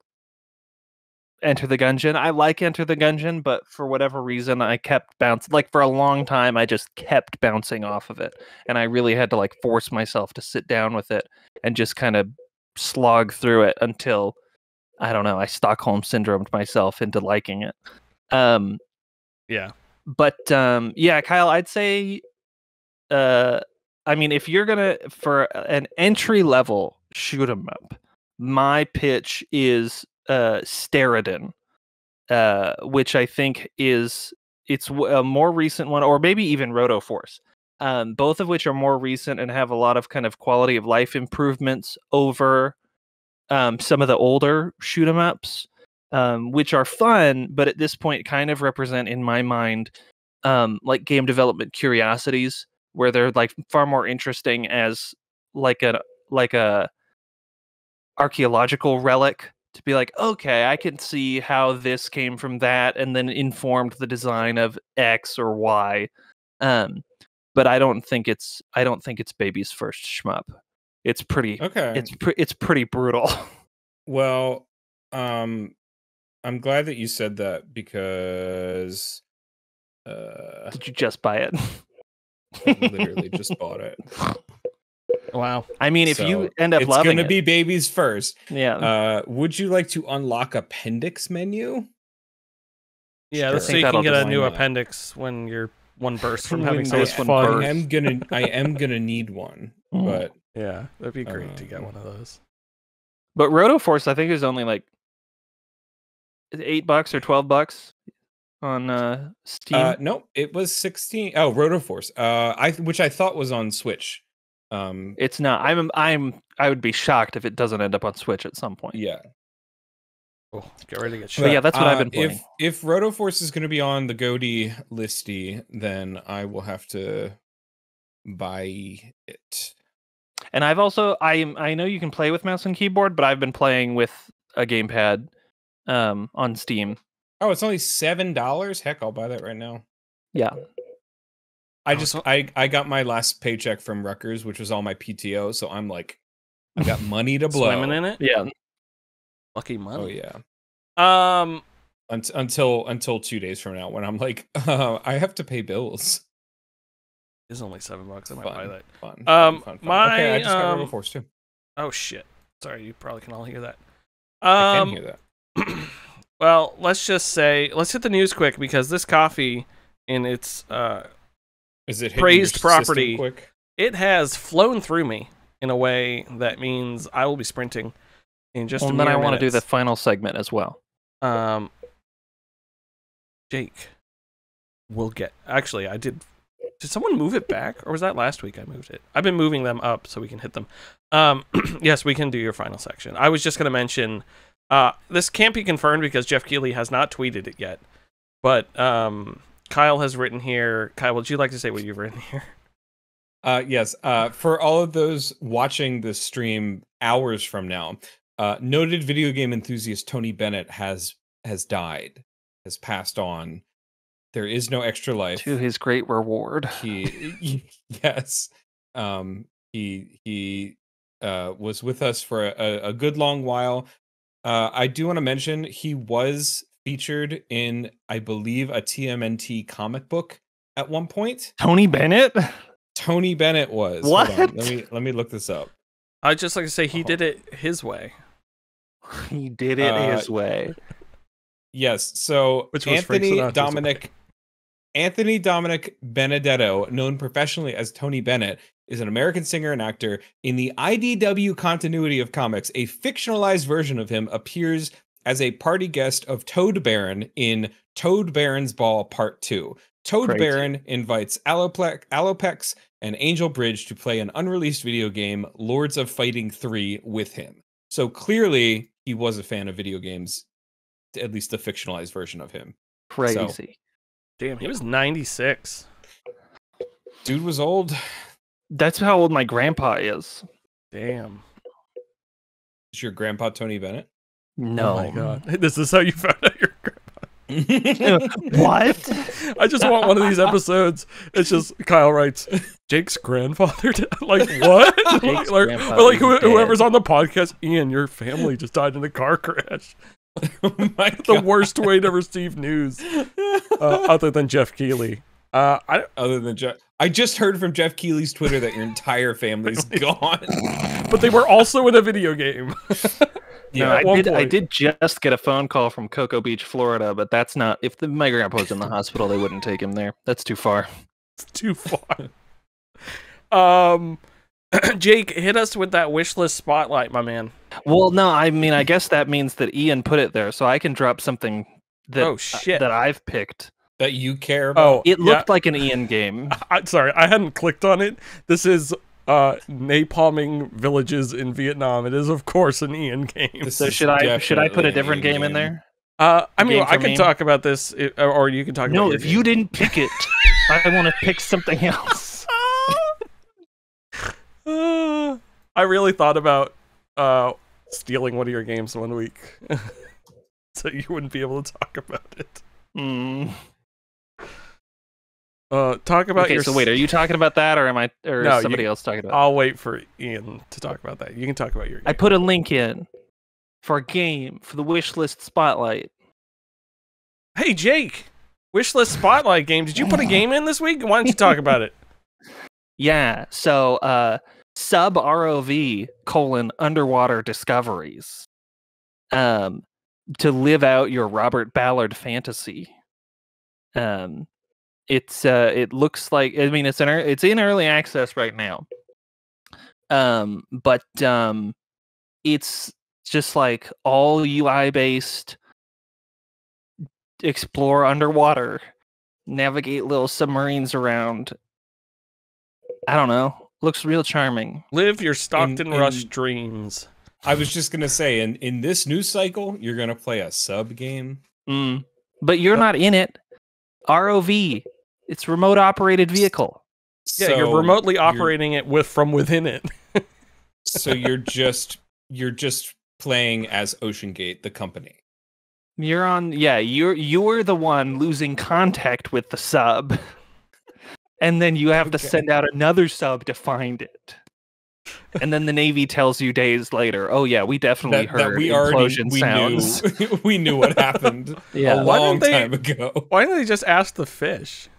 Enter the Gungeon. I like Enter the Gungeon, but for whatever reason I kept bouncing like for a long time I just kept bouncing off of it and I really had to like force myself to sit down with it and just kind of slog through it until I don't know, I Stockholm syndromed myself into liking it. Um yeah but um yeah, Kyle, I'd say uh I mean if you're going to for an entry level shoot 'em up, my pitch is uh. Uh which I think is it's a more recent one or maybe even Roto Force. Um both of which are more recent and have a lot of kind of quality of life improvements over um some of the older shoot 'em ups um, which are fun, but at this point kind of represent in my mind um, like game development curiosities, where they're like far more interesting as like a like a archaeological relic to be like, okay, I can see how this came from that, and then informed the design of X or Y. Um, but I don't think it's I don't think it's baby's first shmup. It's pretty Okay. it's pre- it's pretty brutal. well, um, I'm glad that you said that because uh, Did you just buy it? I literally just bought it. Wow. I mean, if So, you end up loving it. it's loving gonna it, be babies first. yeah. Uh, would you like to unlock appendix menu? Yeah, Sure. so you can get a new Why not? appendix when you're one burst from having so this much one fun. I am gonna I am gonna need one, Mm. but Yeah, that'd be great to get Um, one of those. But Roto Force, I think, is only like eight bucks or twelve bucks on uh, Steam. uh, no, it was sixteen. Oh, Roto Force. Uh, I which I thought was on Switch. Um, it's not. I'm. I'm. I would be shocked if it doesn't end up on Switch at some point. yeah. Cool. Get ready to get But shot. yeah, that's what I've uh, been playing. If if Roto Force is going to be on the Goody listy, then I will have to buy it. And I've also. I. I know you can play with mouse and keyboard, but I've been playing with a gamepad um, on Steam. Oh, it's only seven dollars. Heck, I'll buy that right now. Yeah. I Oh, just I I got my last paycheck from Rutgers, which was all my PTO, so I'm like, I got money to blow. Swimming in it. Yeah. Lucky money. Oh yeah. Um. Unt- until until two days from now, when I'm like, uh, I have to pay bills. It's only seven bucks. I might buy Fun, that. fun, Um, fun, fun, fun. my, okay, I just got um, Roto Force too. Oh shit. Sorry, you probably can all hear that. I Um. can hear that. well, let's just say let's hit the news quick because this coffee in its uh Is it hitting praised property. Quick. it has flown through me in a way that means I will be sprinting in just Well, a and then I want to do the final segment as well. Um, Jake, will get. Actually, I did. Did someone move it back, or was that last week? I moved it. I've been moving them up so we can hit them. Um, yes, we can do your final section. I was just going to mention. Uh, this can't be confirmed because Geoff Keighley has not tweeted it yet, but um, Kyle has written here. Kyle, would you like to say what you've written here? Uh, yes. Uh, for all of those watching the stream hours from now, uh, noted video game enthusiast Tony Bennett has has died, has passed on. There is no extra life. To his great reward. He, yes, um, he he uh, was with us for a, a good long while. Uh, I do want to mention he was featured in, I believe, a TMNT comic book at one point. Tony Bennett? Tony Bennett was. What? Let me let me look this up. I'd just like to say he Oh. did it his way. he did it Uh, his way. Yes. So Which Anthony Dominic Anthony Dominic Benedetto, known professionally as Tony Bennett, is an American singer and actor. In the IDW continuity of comics, a fictionalized version of him appears as a party guest of Toad Baron in Toad Baron's Ball Part 2. Toad Great. Baron invites Alopex, Alopex and Angel Bridge to play an unreleased video game, Lords of Fighting 3, with him. So clearly, he was a fan of video games, at least the fictionalized version of him. Crazy. Damn, he was 96. Dude was old. That's how old my grandpa is. Damn. Is your grandpa Tony Bennett? No. Oh my god. This is how you found out your what? I just want one of these episodes. It's just Kyle writes Jake's grandfather. died." like what? Jake's like, or like who, whoever's on the podcast. Ian, your family just died in a car crash. oh my The God. worst way to receive news, uh, other than Geoff Keighley. Uh, I Other than Geoff, I just heard from Geoff Keighley's Twitter that your entire family's gone. but they were also in a video game. No, at I one did. I did just get a phone call from Cocoa Beach, Florida, but that's not. If the, my grandpa was in the hospital, they wouldn't take him there. That's too far. It's too far. um, Jake, hit us with that wish list spotlight, my man. Well, no, I mean, I guess that means that Ian put it there, so I can drop something that Oh, shit. that I've picked. that you care about. Oh, It yeah. looked like an Ian game. I, sorry, I hadn't clicked on it. This is uh napalming villages in Vietnam. It is of course an Ian game. This So should I should I put a different Ian game in there? Uh, I a mean, I for can me? talk about this, or or you can talk No, about. if you didn't pick it, I want to pick something else. Uh, I really thought about uh stealing one of your games one week, so you wouldn't be able to talk about it. Mm. Uh, talk about Okay, your. so wait, are you talking about that, or am I, or No, is somebody you- else talking about? I'll wait for Ian to talk about that. You can talk about your. Game. I put a link in. for a game for the wish list spotlight. Hey, Jake, wishlist spotlight game. Did you put a game in this week? Why don't you talk about it? Yeah, so uh sub ROV colon underwater discoveries. Um to live out your Robert Ballard fantasy. Um it's uh it looks like I mean it's in it's in early access right now. Um but um it's just like all UI based explore underwater, navigate little submarines around. I don't know. Looks real charming. Live your Stockton in- Rush dreams. I was just gonna say, in in this news cycle, you're gonna play a sub game. Mm. But you're not in it. ROV. It's remote operated vehicle. Yeah, you're So remotely you're- operating it with from within it. So you're just you're just playing as OceanGate, the company. You're on yeah, you're you're the one losing contact with the sub. And then you have to send out another sub to find it. And then the Navy tells you days later, "Oh yeah, we definitely That, heard that we already we sounds." knew we knew what happened Yeah. a long didn't they- time ago. Why didn't they just ask the fish?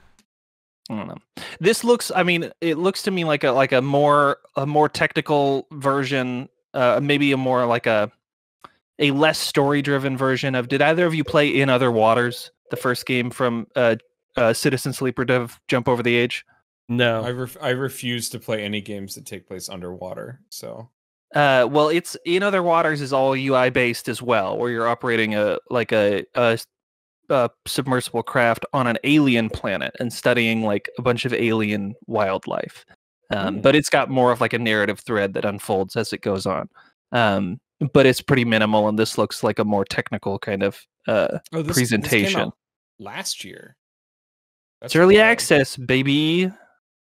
I don't know. This looks. I mean, it looks to me like a like a more a more technical version. Uh, maybe a more like a a less story driven version of. Did either of you play In Other Waters, the first game from uh, uh, Citizen Sleeper Dev Jump Over the Age? No. I ref- I refuse to play any games that take place underwater. So Uh, well, it's In Other Waters is all UI based as well, where you're operating a like a, a s- a submersible craft on an alien planet and studying like a bunch of alien wildlife. Um, Hmm. But it's got more of like a narrative thread that unfolds as it goes on. Um, but it's pretty minimal, and this looks like a more technical kind of. Uh, oh, this, Presentation. last year. it's early wild. access, baby.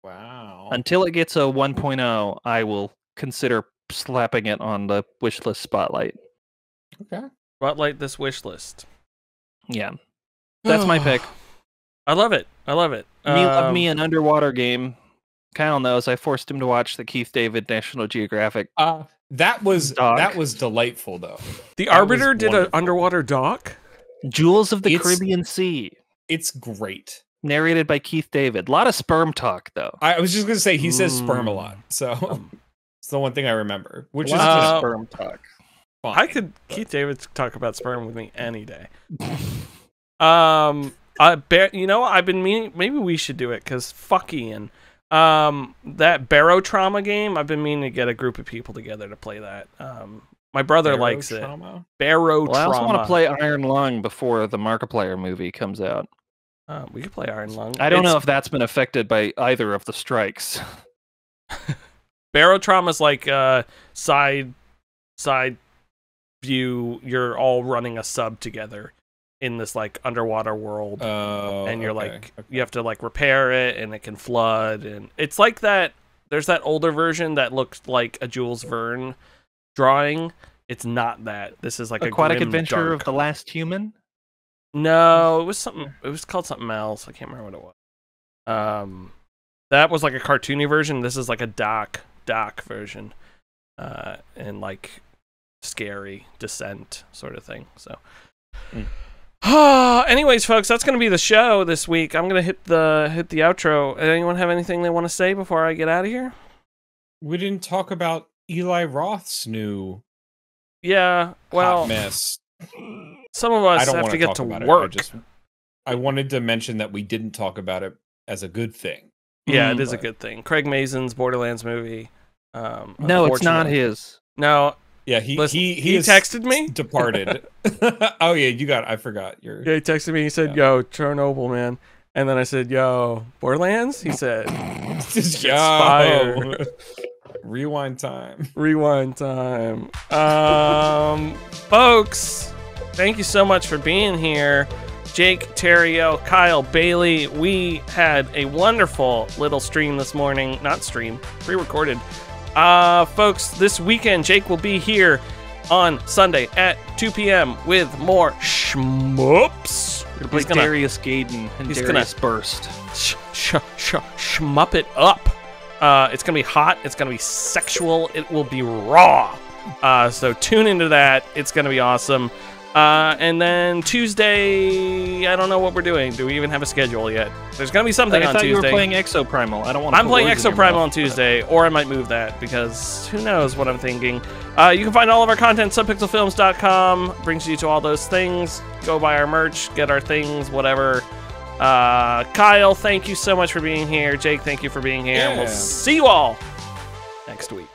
Wow. Until it gets a 1.0, I will consider slapping it on the wish list spotlight. okay. Spotlight this wish list. Yeah, that's my pick. I love it. I love it. Me love Um, me an underwater game. Kyle knows I forced him to watch the Keith David National Geographic. Uh, that was Dog. that was delightful though. The that Arbiter did an underwater doc. Jewels of the It's- Caribbean Sea, It's great. narrated by Keith David. A lot of sperm talk though. I was just gonna say he says sperm a Mm. lot, so it's the one thing I remember, which A is lot of just sperm talk. fine. I could Keith David talk about sperm with me any day. Um, I bear, you know, I've been meaning maybe we should do it because fuck Ian. Um, that Barotrauma game, I've been meaning to get a group of people together to play that. Um, my brother Barrow likes it. Barrow Well, I also want to play Iron Lung before the Markiplier movie comes out. Uh, we could play Iron Lung. I don't know if that's been affected by either of the strikes. Barotrauma is like uh side side view. You're all running a sub together in this like underwater world. Oh, and you're okay, like okay. you have to like repair it and it can flood and it's like that there's that older version that looks like a Jules Verne drawing. It's not that. This is like Aquatic a grim, Adventure of the Last Human. no it was something it was called something else. I can't remember what it was. Um that was like a cartoony version. This is like a doc doc version uh and like scary descent sort of thing so anyways folks that's gonna be the show this week i'm gonna hit the hit the outro anyone have anything they want to say before i get out of here We didn't talk about Eli Roth's new yeah well hot mess. some of I us don't have to get to work It. I just I wanted to mention that we didn't talk about it as a good thing. yeah Mm, it is a good thing Craig Mazin's borderlands movie um No, it's not his. no Yeah, he Listen, he he has texted me? departed. oh yeah, you got. I forgot. You're Yeah, he texted me. He said, Yeah. "Yo, Chernobyl, man." And then I said, "Yo, Borderlands." He said, just Yo. fired. Rewind time. "Rewind time." Um, folks, thank you so much for being here. Jake, Theriault, Kyle, Bailey. We had a wonderful little stream this morning. Not stream, pre-recorded. Uh, folks, this weekend Jake will be here on Sunday at 2 p.m. with more shmups. He's gonna- Darius Gaiden and he's gonna- Darius Burst. sh- sh- sh- shmup it up. Uh, it's gonna be hot. It's gonna be sexual. It will be raw. Uh, so tune into that. It's going to be awesome. Uh, and then Tuesday, I don't know what we're doing. Do we even have a schedule yet? There's going to be something I on thought Tuesday. you were playing Exoprimal. I don't want to. I'm playing Exoprimal on Tuesday, or I might move that because who knows what I'm thinking. Uh, you can find all of our content subpixelfilms.com. Brings you to all those things. Go buy our merch, get our things, whatever. Uh, Kyle, thank you so much for being here. Jake, thank you for being here. Yeah. We'll see you all next week.